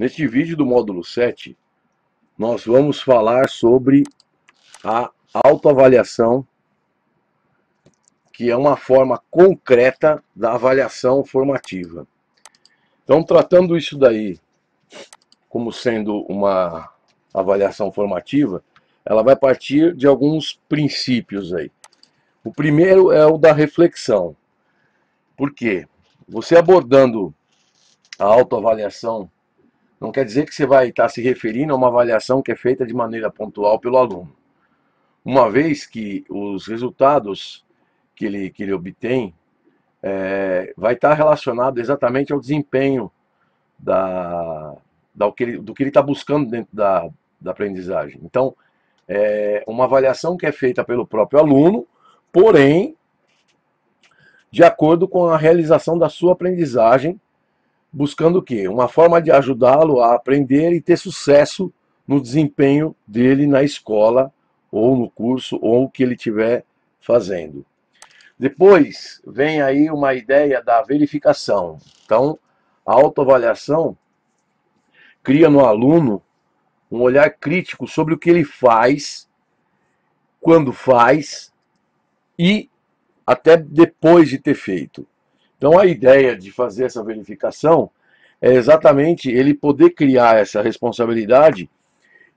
Neste vídeo do módulo 7, nós vamos falar sobre a autoavaliação, que é uma forma concreta da avaliação formativa. Então, tratando isso daí como sendo uma avaliação formativa, ela vai partir de alguns princípios aí. O primeiro é o da reflexão. Por quê? Você abordando a autoavaliação não quer dizer que você vai estar se referindo a uma avaliação que é feita de maneira pontual pelo aluno. Uma vez que os resultados que ele, que ele obtém é, vai estar relacionado exatamente ao desempenho da, da, do que ele, do que ele está buscando dentro da, da aprendizagem. Então, é uma avaliação que é feita pelo próprio aluno, porém, de acordo com a realização da sua aprendizagem, buscando o quê? Uma forma de ajudá-lo a aprender e ter sucesso no desempenho dele na escola, ou no curso, ou o que ele estiver fazendo. Depois vem aí uma ideia da verificação. Então, a autoavaliação cria no aluno um olhar crítico sobre o que ele faz, quando faz e até depois de ter feito. Então a ideia de fazer essa verificação é exatamente ele poder criar essa responsabilidade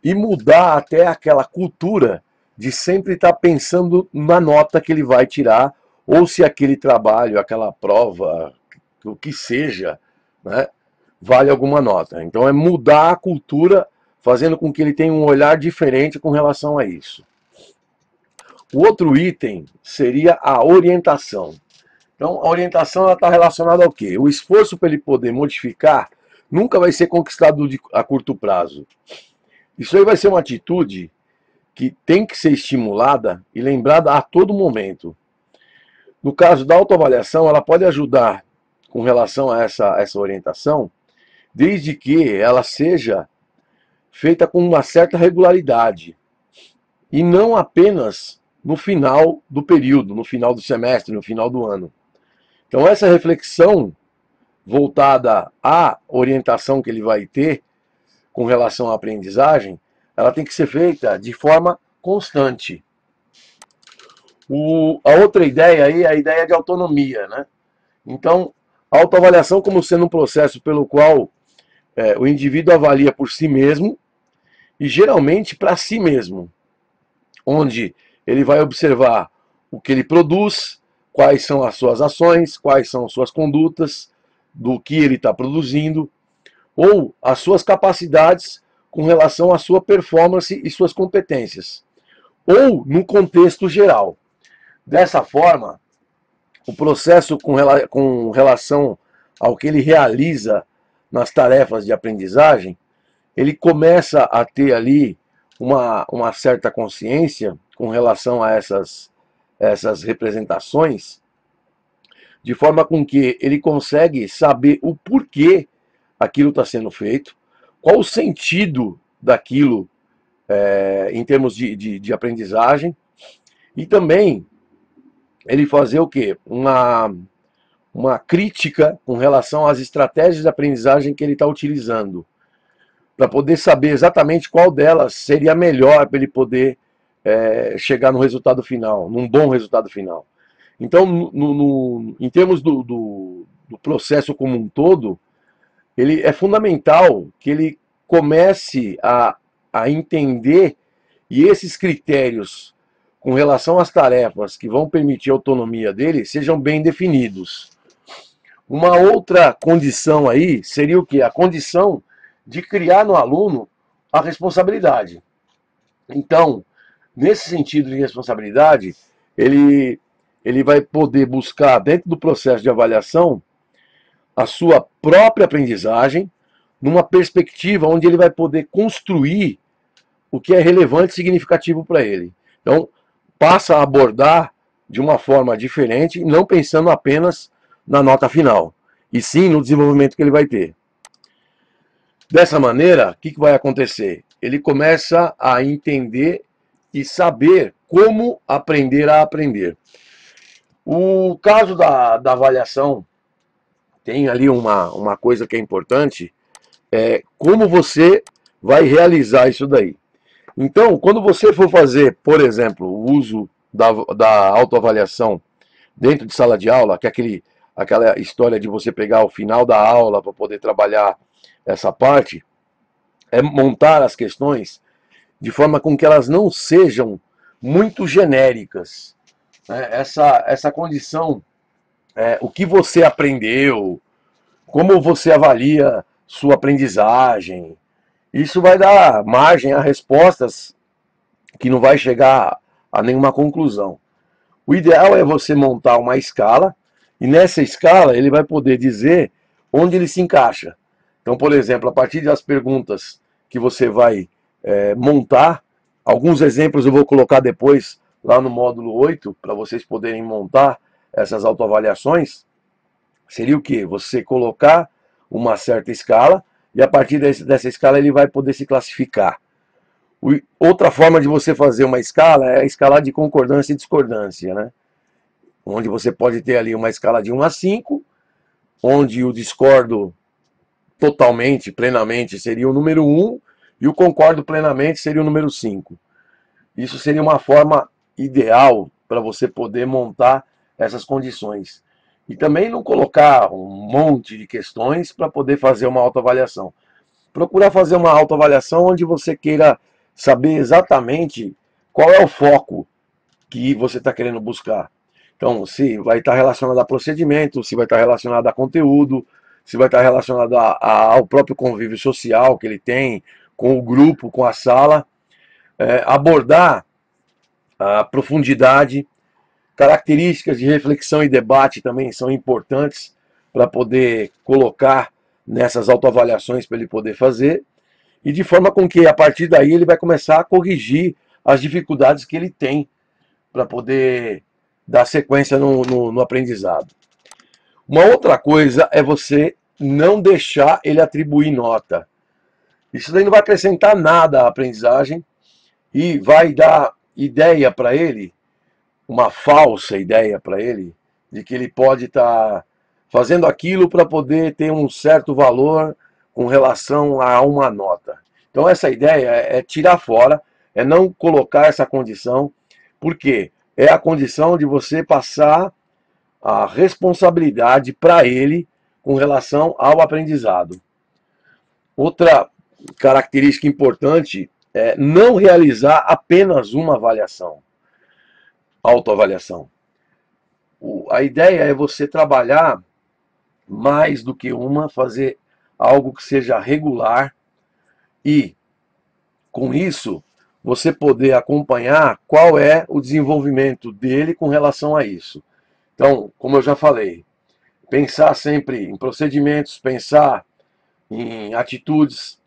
e mudar até aquela cultura de sempre estar pensando na nota que ele vai tirar ou se aquele trabalho, aquela prova, o que seja, né, vale alguma nota. Então é mudar a cultura fazendo com que ele tenha um olhar diferente com relação a isso. O outro item seria a orientação. Então, a orientação está relacionada ao quê? O esforço para ele poder modificar nunca vai ser conquistado a curto prazo. Isso aí vai ser uma atitude que tem que ser estimulada e lembrada a todo momento. No caso da autoavaliação, ela pode ajudar com relação a essa, essa orientação, desde que ela seja feita com uma certa regularidade e não apenas no final do período, no final do semestre, no final do ano. Então essa reflexão voltada à orientação que ele vai ter com relação à aprendizagem, ela tem que ser feita de forma constante. O, a outra ideia aí é a ideia de autonomia, né? Então, a autoavaliação como sendo um processo pelo qual é, o indivíduo avalia por si mesmo e geralmente para si mesmo, onde ele vai observar o que ele produz, quais são as suas ações, quais são suas condutas, do que ele está produzindo, ou as suas capacidades com relação à sua performance e suas competências, ou no contexto geral. Dessa forma, o processo com, com relação ao que ele realiza nas tarefas de aprendizagem ele começa a ter ali uma, uma certa consciência com relação a essas, essas representações, de forma com que ele consegue saber o porquê aquilo está sendo feito, qual o sentido daquilo é, em termos de, de, de, aprendizagem, e também ele fazer o quê? Uma, uma crítica com relação às estratégias de aprendizagem que ele está utilizando para poder saber exatamente qual delas seria melhor para ele poder é, chegar no resultado final, num bom resultado final. Então, no, no, em termos do, do, do processo como um todo, ele é fundamental que ele comece a, a entender e esses critérios com relação às tarefas que vão permitir a autonomia dele sejam bem definidos. Uma outra condição aí seria o que? A condição de criar no aluno a responsabilidade. Então, nesse sentido de responsabilidade, ele, ele vai poder buscar, dentro do processo de avaliação, a sua própria aprendizagem, numa perspectiva onde ele vai poder construir o que é relevante e significativo para ele. Então, passa a abordar de uma forma diferente, não pensando apenas na nota final, e sim no desenvolvimento que ele vai ter. Dessa maneira, o que, que vai acontecer? Ele começa a entender e saber como aprender a aprender. O caso da, da avaliação tem ali uma, uma coisa que é importante, é, como você vai realizar isso daí. Então, quando você for fazer, por exemplo, o uso da, da autoavaliação dentro de sala de aula, que é aquele, aquela história de você pegar o final da aula para poder trabalhar essa parte, é montar as questões de forma com que elas não sejam muito genéricas. Né? Essa, essa condição, é, o que você aprendeu, como você avalia sua aprendizagem, isso vai dar margem a respostas que não vai chegar a nenhuma conclusão. O ideal é você montar uma escala e nessa escala ele vai poder dizer onde ele se encaixa. Então, por exemplo, a partir das perguntas que você vai é, montar, alguns exemplos eu vou colocar depois lá no módulo 8 para vocês poderem montar essas autoavaliações. Seria o que? Você colocar uma certa escala e a partir desse, dessa escala ele vai poder se classificar. O, outra forma de você fazer uma escala é a escala de concordância e discordância, né? Onde você pode ter ali uma escala de 1 a 5, onde o discordo totalmente, plenamente, seria o número 1, e o concordo plenamente seria o número 5. Isso seria uma forma ideal para você poder montar essas condições. E também não colocar um monte de questões para poder fazer uma autoavaliação. Procurar fazer uma autoavaliação onde você queira saber exatamente qual é o foco que você está querendo buscar. Então, se vai estar tá relacionado a procedimento, se vai estar tá relacionado a conteúdo, se vai estar tá relacionado a, a, ao próprio convívio social que ele tem, com o grupo, com a sala. É, abordar a profundidade, Características de reflexão e debate também são importantes para poder colocar nessas autoavaliações para ele poder fazer, e de forma com que a partir daí ele vai começar a corrigir as dificuldades que ele tem para poder dar sequência no, no, no aprendizado. Uma outra coisa é você não deixar ele atribuir nota. Isso daí não vai acrescentar nada à aprendizagem e vai dar ideia para ele uma falsa ideia para ele de que ele pode estar tá fazendo aquilo para poder ter um certo valor com relação a uma nota. Então essa ideia é tirar fora, é não colocar essa condição, porque é a condição de você passar a responsabilidade para ele com relação ao aprendizado. Outra característica importante é não realizar apenas uma avaliação autoavaliação. A ideia é você trabalhar mais do que uma, fazer algo que seja regular e, com isso, você poder acompanhar qual é o desenvolvimento dele com relação a isso. Então, como eu já falei, pensar sempre em procedimentos, pensar em atitudes,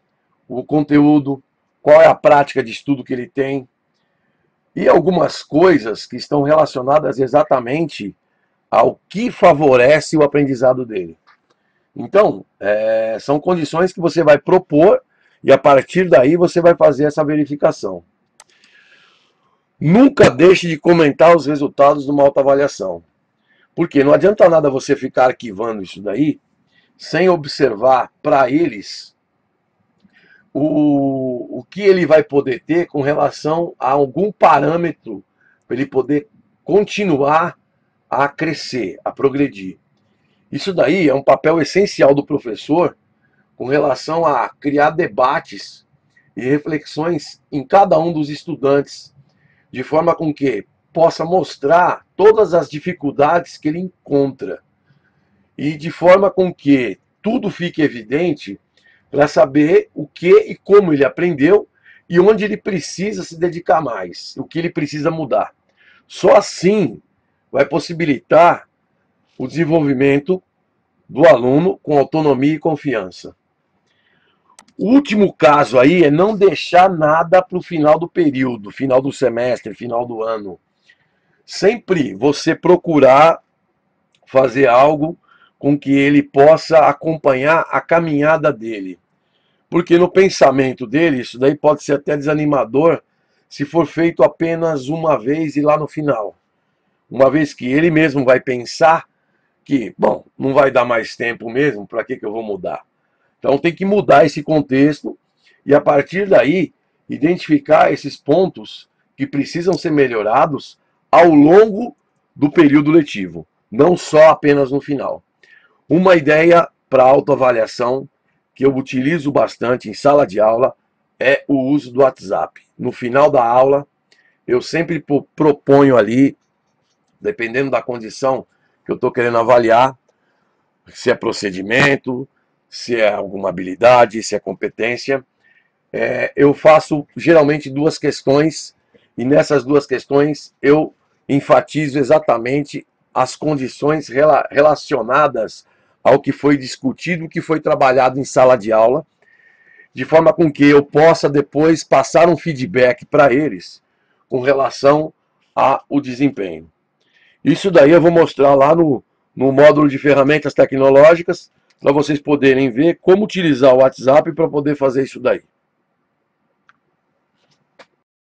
o conteúdo, qual é a prática de estudo que ele tem, e algumas coisas que estão relacionadas exatamente ao que favorece o aprendizado dele. Então, é, são condições que você vai propor e a partir daí você vai fazer essa verificação. Nunca deixe de comentar os resultados de uma autoavaliação. Porque não adianta nada você ficar arquivando isso daí sem observar para eles o, o que ele vai poder ter com relação a algum parâmetro para ele poder continuar a crescer, a progredir. Isso daí é um papel essencial do professor com relação a criar debates e reflexões em cada um dos estudantes, de forma com que possa mostrar todas as dificuldades que ele encontra e de forma com que tudo fique evidente para saber o que e como ele aprendeu e onde ele precisa se dedicar mais, o que ele precisa mudar. Só assim vai possibilitar o desenvolvimento do aluno com autonomia e confiança. O último caso aí é não deixar nada para o final do período, final do semestre, final do ano. Sempre você procurar fazer algo com que ele possa acompanhar a caminhada dele. Porque no pensamento dele, isso daí pode ser até desanimador se for feito apenas uma vez e lá no final. Uma vez que ele mesmo vai pensar que, bom, não vai dar mais tempo mesmo, para que, que eu vou mudar? Então tem que mudar esse contexto e a partir daí identificar esses pontos que precisam ser melhorados ao longo do período letivo, não só apenas no final. Uma ideia para autoavaliação que eu utilizo bastante em sala de aula é o uso do WhatsApp. No final da aula, eu sempre proponho ali, dependendo da condição que eu estou querendo avaliar, se é procedimento, se é alguma habilidade, se é competência, é, eu faço geralmente duas questões e nessas duas questões eu enfatizo exatamente as condições rela relacionadas ao que foi discutido, o que foi trabalhado em sala de aula, de forma com que eu possa depois passar um feedback para eles com relação ao desempenho. Isso daí eu vou mostrar lá no, no módulo de ferramentas tecnológicas, para vocês poderem ver como utilizar o WhatsApp para poder fazer isso daí.